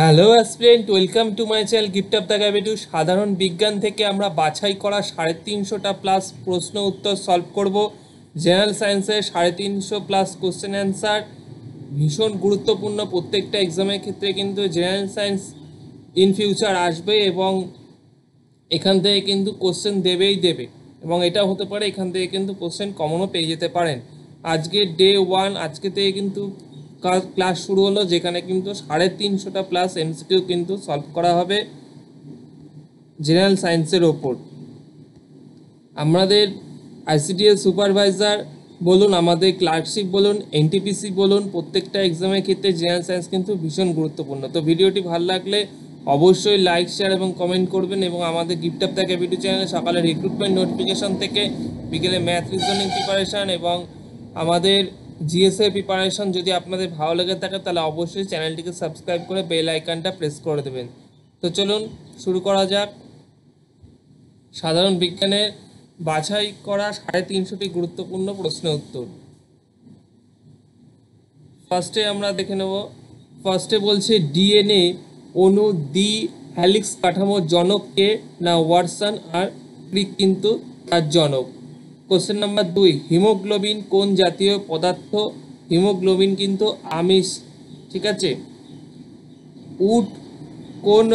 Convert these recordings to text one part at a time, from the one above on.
Hello aspirant welcome to my channel gift of the গ্যাবেটু সাধারণ বিজ্ঞান থেকে আমরা বাছাই করা সাড়ে তিনশোটা প্লাস প্রশ্ন উত্তর সলভ করব। জেনারেল সায়েন্সের সাড়ে তিনশো প্লাস কোশ্চেন অ্যান্সার ভীষণ গুরুত্বপূর্ণ প্রত্যেকটা এক্সামের ক্ষেত্রে কিন্তু জেনারেল সায়েন্স ইন ফিউচার আসবে এবং এখান থেকে কিন্তু কোশ্চেন দেবেই দেবে এবং এটা হতে পারে এখান থেকে কিন্তু কোশ্চেন কমনও পেয়ে যেতে পারেন। আজকে ডে ওয়ান আজকে থেকে কিন্তু ক্লাস শুরু হলো, যেখানে কিন্তু সাড়ে তিনশোটা প্লাস এমসিকিউ কিন্তু সলভ করা হবে জেনারেল সায়েন্সের ওপর। আমাদের আইসিডিএস সুপারভাইজার বলুন, আমাদের ক্লার্কশিপ বলুন এনটিপিসি বলুন, প্রত্যেকটা এক্সামের ক্ষেত্রে জেনারেল সায়েন্স কিন্তু ভীষণ গুরুত্বপূর্ণ। তো ভিডিওটি ভালো লাগলে অবশ্যই লাইক শেয়ার এবং কমেন্ট করবেন এবং আমাদের গিফট অফ থাকে ভিডিও চ্যানেলে সকালে রিক্রুটমেন্ট নোটিফিকেশন থেকে বিকেলে ম্যাথ রিজনিং প্রিপারেশান এবং আমাদের জিএসএ প্রিপারেশন যদি আপনাদের ভালো লেগে থাকে, তাহলে অবশ্যই চ্যানেলটিকে সাবস্ক্রাইব করে বেল আইকনটা প্রেস করে দেবেন। তো চলুন, শুরু করা যাক। সাধারণ বিজ্ঞানের বাছাই করা সাড়ে তিনশোটি গুরুত্বপূর্ণ প্রশ্ন উত্তর। ফার্স্টে আমরা দেখে নেব। ফার্স্টে বলছে ডিএনএ অণু দ্বি হ্যালিক্স কাঠামোর জনককে না ওয়াটসন আর ক্রিক, কিন্তু তার জনক? কোশ্চেন নাম্বার দুই হিমোগ্লোবিন কোন জাতীয় পদার্থ? হিমোগ্লোবিন কিন্তু আমিষ, ঠিক আছে? উট কোন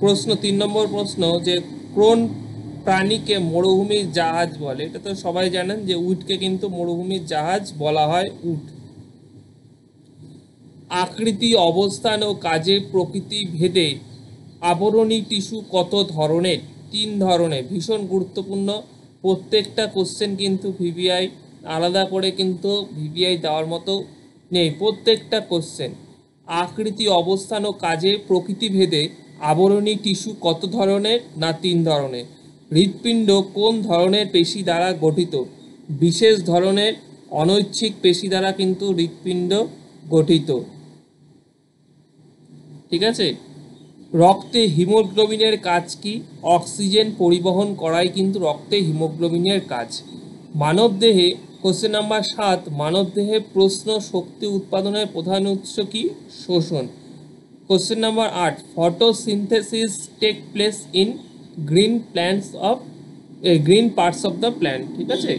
প্রশ্ন, তিন নম্বর প্রশ্ন যে কোন প্রাণীকে মরুভূমির জাহাজ বলে? এটা তো সবাই জানেন যে উটকে কিন্তু মরুভূমির জাহাজ বলা হয় উট। আকৃতি, অবস্থান ও কাজের প্রকৃতি ভেদে আবরণী টিস্যু কত ধরনের? তিন ধরনের, ভীষণ গুরুত্বপূর্ণ। প্রত্যেকটা কোশ্চেন কিন্তু ভিভিআই আলাদা করে কিন্তু ভিভিআই দেওয়ার মতো নেই। প্রত্যেকটা কোশ্চেন আকৃতি, অবস্থান ও কাজের প্রকৃতি ভেদে আবরণী টিস্যু কত ধরনের না তিন ধরনের? হৃৎপিণ্ড কোন ধরনের পেশি দ্বারা গঠিত? বিশেষ ধরনের অনৈচ্ছিক পেশি দ্বারা কিন্তু হৃৎপিণ্ড গঠিত। ঠিক আছে? রক্তে হিমোগ্লোবিনের কাজ কি? অক্সিজেন পরিবহন করাই কিন্তু রক্তে হিমোগ্লোবিনের কাজ। মানবদেহে কোশ্চেন নাম্বার সাত মানবদেহে প্রশ্ন শক্তি উৎপাদনের প্রধান উৎস কি? শোষণ। কোশ্চেন নাম্বার আট photosynthesis take place in green plants of green parts of the plant ঠিক আছে?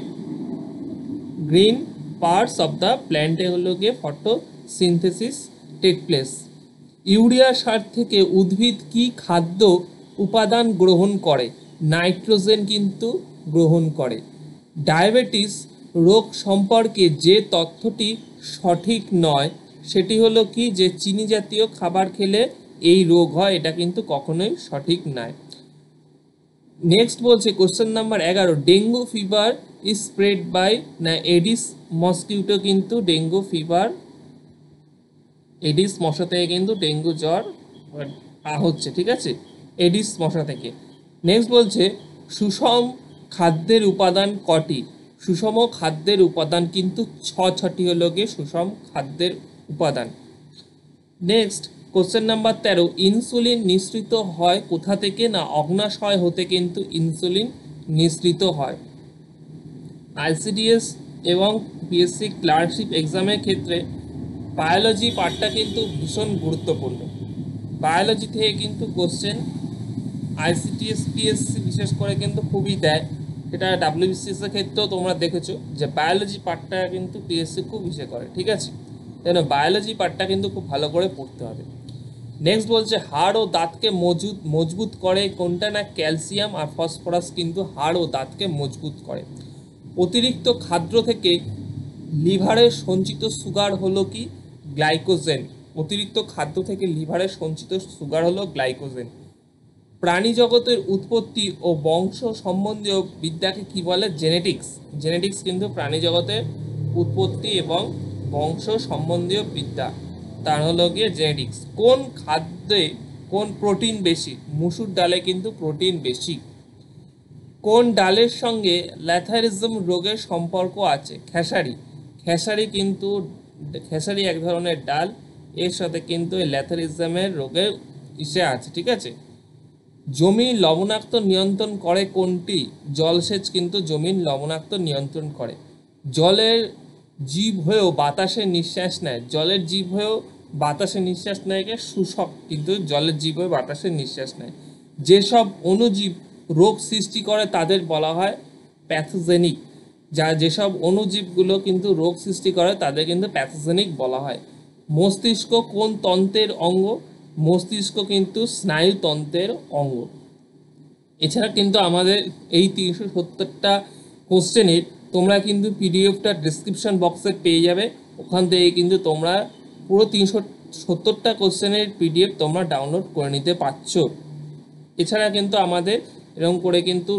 গ্রিন পার্টস অফ দ্য প্ল্যান্টে হলো গিয়ে ফটোসিনথেসিস টেক প্লেস ইউরিয়া সার থেকে উদ্ভিদ কি খাদ্য উপাদান গ্রহণ করে? নাইট্রোজেন কিন্তু গ্রহণ করে। ডায়াবেটিস রোগ সম্পর্কে যে তথ্যটি সঠিক নয়, সেটি হলো কি যে চিনি জাতীয় খাবার খেলে এই রোগ হয়, এটা কিন্তু কখনোই সঠিক নয়। নেক্সট বলছে কোশ্চেন নাম্বার এগারো, dengue fever is spread by না এডিস মসকিউটো কিন্তু ডেঙ্গু ফিভার এডিস মশা থেকে কিন্তু ডেঙ্গু জ্বর হচ্ছে, ঠিক আছে? এডিস মশা থেকে। নেক্সট বলছে, সুষম খাদ্যের উপাদান কটি? সুষম খাদ্যের উপাদান কিন্তু ছ, ছটি হলো গিয়ে সুষম খাদ্যের উপাদান। নেক্সট কোশ্চেন নাম্বার তেরো ইনসুলিন নিঃসৃত হয় কোথা থেকে না অগ্নাশয় হতে কিন্তু ইনসুলিন নিঃসৃত হয়? আইসিডিএস এবং বিএসসি ক্লার্কশিপ এক্সামের ক্ষেত্রে বায়োলজি পার্টটা কিন্তু ভীষণ গুরুত্বপূর্ণ। বায়োলজি থেকে কিন্তু কোশ্চেন আইসিটিএস পিএসসি বিশেষ করে কিন্তু খুবই দেয়। সেটা ডাব্লিউবিসিএস এর ক্ষেত্রেও তোমরা দেখেছ যে বায়োলজি পার্টটা কিন্তু পিএসসি খুব ইসে করে, ঠিক আছে? যেন বায়োলজি পার্টটা কিন্তু খুব ভালো করে পড়তে হবে। নেক্সট বলছে, হাড় ও দাঁতকে মজুত, মজবুত করে কোনটা না ক্যালসিয়াম আর ফসফরাস কিন্তু হাড় ও দাঁতকে মজবুত করে। অতিরিক্ত খাদ্য থেকে লিভারে সঞ্চিত সুগার হলো কি? গ্লাইকোজেন। অতিরিক্ত খাদ্য থেকে লিভারে সঞ্চিত সুগার হলো গ্লাইকোজেন। প্রাণী জগতের উৎপত্তি ও বংশ সম্বন্ধীয় বিদ্যাকে কি বলে? জেনেটিক্স। জেনেটিক্স কিন্তু প্রাণী জগতের উৎপত্তি এবং বংশ সম্বন্ধীয় বিদ্যা। তার হলো গিয়ে জেনেটিক্স। কোন খাদ্যে কোন প্রোটিন বেশি? মুসুর ডালে কিন্তু প্রোটিন বেশি। কোন ডালের সঙ্গে ল্যাথারিজম রোগের সম্পর্ক আছে? খেসারি। খেসারি কিন্তু খেসারি এক ধরনের ডাল, এর সাথে কিন্তু এই ল্যাথারিজমের রোগের ইসে আছে, ঠিক আছে? জমি লবণাক্ত নিয়ন্ত্রণ করে কোনটি? জলসেচ কিন্তু জমির লবণাক্ত নিয়ন্ত্রণ করে। জলের জীব হয়েও বাতাসে নিঃশ্বাস নেয়। জলের জীব হয়েও বাতাসে নিঃশ্বাস নেয় কে? শোষক কিন্তু জলের জীব হয়ে বাতাসে নিঃশ্বাস নেয়। যেসব অণুজীব রোগ সৃষ্টি করে তাদের বলা হয় প্যাথোজেনিক। যা যেসব অণুজীবগুলো কিন্তু রোগ সৃষ্টি করে, তাদের কিন্তু প্যাথোজেনিক বলা হয়। মস্তিষ্ক কোন তন্ত্রের অঙ্গ? মস্তিষ্ক কিন্তু স্নায়ুতন্ত্রের অঙ্গ। এছাড়া কিন্তু আমাদের এই তিনশো সত্তরটা কোশ্চেনের তোমরা কিন্তু পিডিএফটা ডিসক্রিপশন বক্সে পেয়ে যাবে। ওখান থেকে কিন্তু তোমরা পুরো তিনশো সত্তরটা কোশ্চেনের পিডিএফ তোমরা ডাউনলোড করে নিতে পারছ। এছাড়া কিন্তু আমাদের এরকম করে কিন্তু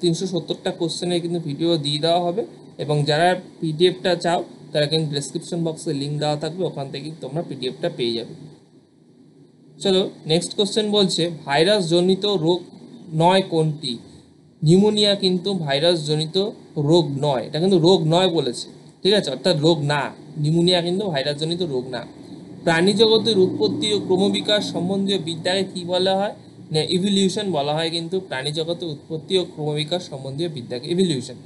তিনশো সত্তরটা কোশ্চেনের কিন্তু ভিডিও দিয়ে দেওয়া হবে এবং যারা পিডিএফটা চাও, তারা কিন্তু ডিসক্রিপশন বক্সে লিঙ্ক দেওয়া থাকবে, ওখান থেকে তোমরা পিডিএফটা পেয়ে যাবে। চলো নেক্সট কোশ্চেন বলছে ভাইরাস জনিত রোগ নয় কোনটি? নিউমোনিয়া কিন্তু ভাইরাস জনিত রোগ নয়, এটা কিন্তু রোগ নয় বলেছে, ঠিক আছে? অর্থাৎ রোগ না, নিউমোনিয়া কিন্তু ভাইরাস জনিত রোগ না। প্রাণী জগতের উৎপত্তি ও ক্রমবিকাশ সম্বন্ধীয় বিদ্যাকে কি বলা হয়? ইভলিউশন বলা হয় কিন্তু প্রাণী জগতের উৎপত্তি ও ক্রমবিকাশ সম্বন্ধীয় বিদ্যাকে ইভলিউশন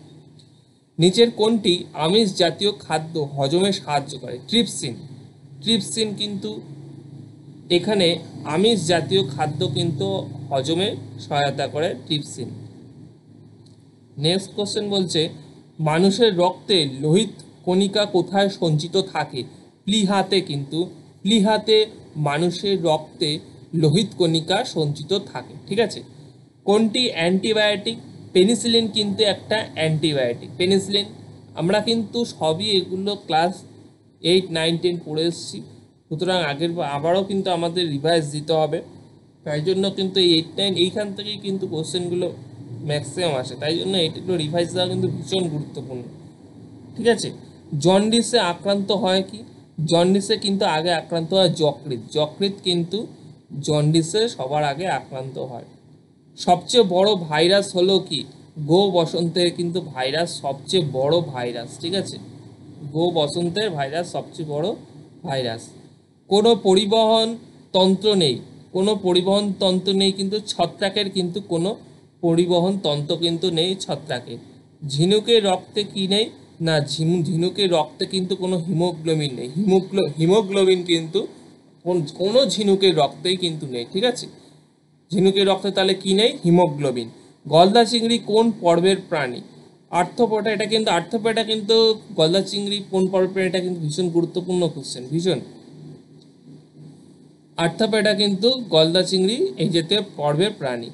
নিচের কোনটি আমিষ জাতীয় খাদ্য হজমে সাহায্য করে ট্রিপসিন ট্রিপসিন কিন্তু এখানে আমিষ জাতীয় খাদ্য কিন্তু হজমে সহায়তা করে ট্রিপসিন নেক্সট কোশ্চেন বলছে, মানুষের রক্তে লোহিত কণিকা কোথায় সঞ্চিত থাকে? প্লিহাতে কিন্তু প্লিহাতে মানুষের রক্তে লোহিত কণিকা সঞ্চিত থাকে, ঠিক আছে? কোনটি অ্যান্টিবায়োটিক? পেনিসিলিন কিন্তু একটা অ্যান্টিবায়োটিক। পেনিসিলিন, আমরা কিন্তু সবই এগুলো ক্লাস এইট, নাইন, টেন পড়ে এসেছি। সুতরাং আগের বার আবারও কিন্তু আমাদের রিভাইজ দিতে হবে। তাই জন্য কিন্তু এই এইট নাইন এইখান থেকেই কিন্তু কোশ্চেনগুলো ম্যাক্সিমাম আসে। তাই জন্য এইগুলো রিভাইজ দেওয়া কিন্তু ভীষণ গুরুত্বপূর্ণ। ঠিক আছে? জন্ডিসে আক্রান্ত হয় কি? জন্ডিসে কিন্তু আগে আক্রান্ত হয় যকৃত যকৃত কিন্তু জন্ডিসে সবার আগে আক্রান্ত হয়। সবচেয়ে বড় ভাইরাস হলো কি? গো বসন্তের কিন্তু ভাইরাস সবচেয়ে বড় ভাইরাস, ঠিক আছে? গো বসন্তের ভাইরাস সবচেয়ে বড় ভাইরাস। কোনো পরিবহন তন্ত্র নেই। কোনো পরিবহন তন্ত্র নেই কিন্তু ছত্রাকের কিন্তু কোনো পরিবহন তন্ত্র কিন্তু নেই ছত্রাকের ঝিনুকের রক্তে কি নেই? না ঝিনু ঝিনুকের রক্তে কিন্তু কোনো হিমোগ্লোবিন নেই। হিমোগ্লো, হিমোগ্লোবিন কিন্তু কোন- ঝিনুকের রক্তেই কিন্তু নেই, ঠিক আছে? ঝিনুকের রক্তে তাহলে কি নেই? হিমোগ্লোবিন। গলদা চিংড়ি কোন পর্বের প্রাণী? আর্থপটা এটা কিন্তু আর্থপটা কিন্তু গলদা চিংড়ি কোন পর্বের প্রাণী, এটা কিন্তু ভীষণ গুরুত্বপূর্ণ কোশ্চেন ভীষণ। আর্থপেটা কিন্তু গলদা চিংড়ি, এই যেতে পর্বের প্রাণী।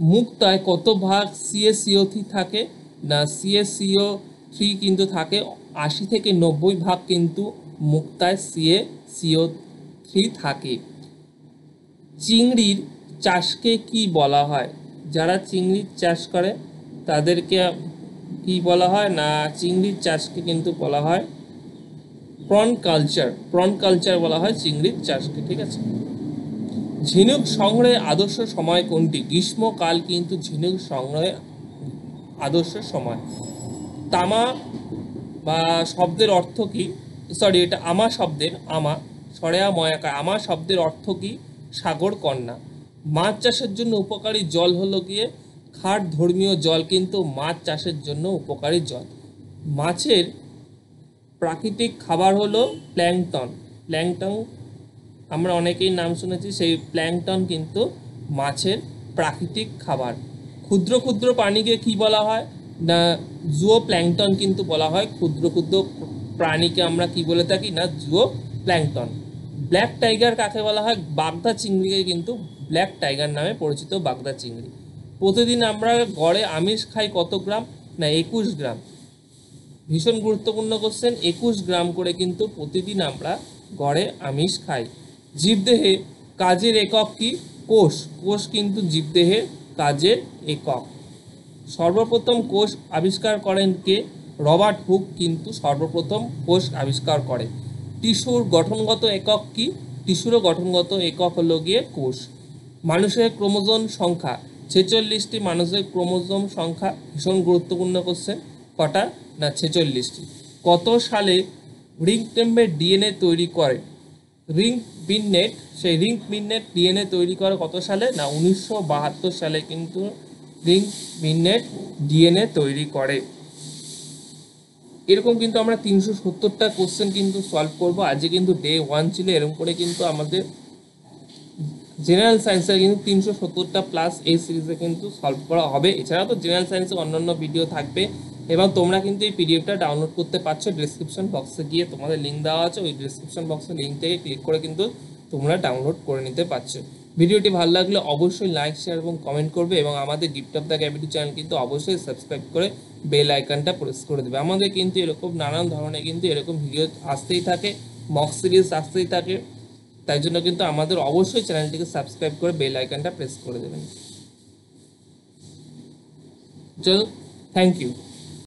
মুক্তায় কত ভাগ সিএসিও থ্রি থাকে? না সিএসিও থ্রি কিন্তু থাকে আশি থেকে নব্বই ভাগ কিন্তু মুক্তায় সিএ সিও থ্রি থাকে। চিংড়ির চাষকে কি বলা হয়? যারা চিংড়ির চাষ করে, তাদেরকে কি বলা হয়? না, চিংড়ির চাষকে কিন্তু বলা হয় প্রন কালচার প্রন কালচার বলা হয় চিংড়ির চাষকে, ঠিক আছে? ঝিনুক সংগ্রহের আদর্শ সময় কোনটি? গ্রীষ্মকাল কিন্তু ঝিনুক সংগ্রহের আদর্শ সময়। তামা বা শব্দের অর্থ কি? সরি এটা আমা শব্দের, আমা। সরেয়া ময়াকা আমার শব্দের অর্থ কি? সাগর কন্যা। মাছ চাষের জন্য উপকারী জল হলো গিয়ে খাট ধর্মীয় জল, কিন্তু মাছ চাষের জন্য উপকারী জল। মাছের প্রাকৃতিক খাবার হলো প্ল্যাংটন। প্ল্যাংটন, আমরা অনেকেই নাম শুনেছি, সেই প্ল্যাংটন কিন্তু মাছের প্রাকৃতিক খাবার। ক্ষুদ্র ক্ষুদ্র প্রাণীকে কি বলা হয়? না জুও প্ল্যাংটন কিন্তু বলা হয়। ক্ষুদ্র ক্ষুদ্র প্রাণীকে আমরা কি বলে থাকি? না জুও প্ল্যাংটন। ব্ল্যাক টাইগার কাকে বলা হয়? বাগদা চিংড়িকে কিন্তু ব্ল্যাক টাইগার নামে পরিচিত বাগদা চিংড়ি। প্রতিদিন আমরা গড়ে আমিষ খাই কত গ্রাম? না, একুশ গ্রাম। ভীষণ গুরুত্বপূর্ণ কোশ্চেন একুশ গ্রাম করে কিন্তু প্রতিদিন আমরা গড়ে আমিষ খাই। জীবদেহে কাজের একক কি? কোষ। কোষ কিন্তু জীবদেহে কাজের একক। সর্বপ্রথম কোষ আবিষ্কার করেন কে? রবার্ট হুক কিন্তু সর্বপ্রথম কোষ আবিষ্কার করে। টিস্যুর গঠনগত একক কি? টিস্যুরও গঠনগত একক হলো গিয়ে কোষ। মানুষের ক্রোমোজোম সংখ্যা, ছেচল্লিশটি মানুষের ক্রোমোজোম সংখ্যা ভীষণ গুরুত্বপূর্ণ কোশ্চেন কটা? না, ছেচল্লিশটি। কত সালে রিং টেম্বের ডিএনএ তৈরি করে? রিং বিননেট সেই রিং বিননেট ডিএনএ তৈরি করে কত সালে? না, উনিশশো বাহাত্তর সালে কিন্তু রিং বিননেট ডিএনএ তৈরি করে। এরকম কিন্তু আমরা তিনশো সত্তরটা কোশ্চেন কিন্তু সলভ করব। আজকে কিন্তু ডে ওয়ান ছিল, এরকম করে কিন্তু আমাদের জেনারেল সায়েন্সের কিন্তু তিনশো সত্তরটা প্লাস এই সিরিজে কিন্তু সলভ করা হবে। এছাড়াও তো জেনারেল সায়েন্সে অন্যান্য ভিডিও থাকবে এবং তোমরা কিন্তু এই পিডিএফটা ডাউনলোড করতে পারছ। ডিসক্রিপশন বক্সে গিয়ে তোমাদের লিঙ্ক দেওয়া আছে। ওই ডিসক্রিপশন বক্সের লিঙ্ক থেকে ক্লিক করে কিন্তু তোমরা ডাউনলোড করে নিতে পারছ। ভিডিওটি ভালো লাগলে অবশ্যই লাইক শেয়ার এবং কমেন্ট করবে এবং আমাদের গিফট অফ দ্য ক্যাপিটি চ্যানেল কিন্তু অবশ্যই সাবস্ক্রাইব করে বেল আইকনটা প্রেস করে দেবে। আমাদের কিন্তু এরকম নানান ধরনের কিন্তু এরকম ভিডিও আসতেই থাকে মক সিরিজ আসতেই থাকে। তাই জন্য কিন্তু আমাদের অবশ্যই চ্যানেলটিকে সাবস্ক্রাইব করে বেল আইকনটা প্রেস করে দেবেন। চলো থ্যাংক ইউ